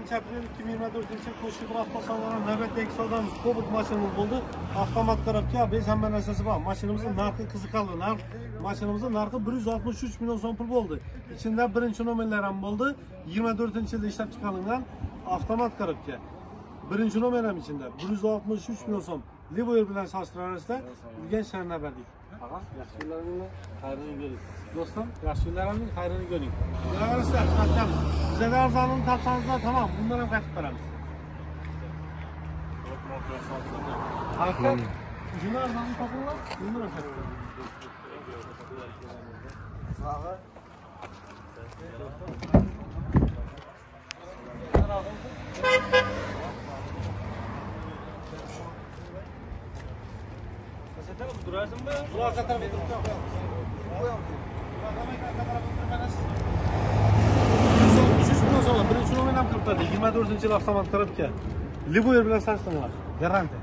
7 aprel 2024 yil qo'shib avtosalonlar navbatdagi savdomiz cobalt mashinamiz bo'ldi. Avtomat korobka bez hamma narsasi bor. Mashinamizni narxi qiziqarli. Narx mashinamizni narxi 163 million so'm pul bo'ldi. Ichida birinchi nomerlar ham bo'ldi. 24 yilda ishlab chiqarilgan avtomat korobka birinchi nomer ham ichida 163 million so'm liboyer bilan solishtirishda urgan sharnabardik Faqat yaxshi kunlaringni xayrini ko'ring. Do'stim, yaxshi kunlaringni xayrini ko'ring. Yuraverasizlar, chiqartamiz. Bizda arzonini topsangizlar tamom, bundan ham qaytib beramiz. Haqiqat, shuni arzonini topinglar, bundan ham qaytib beramiz. Bular qatar birinchi nomer ham kirib berdi yigirma to'rtinchi yil avtomat korobka liboyer bilan solishtirmalar garantiya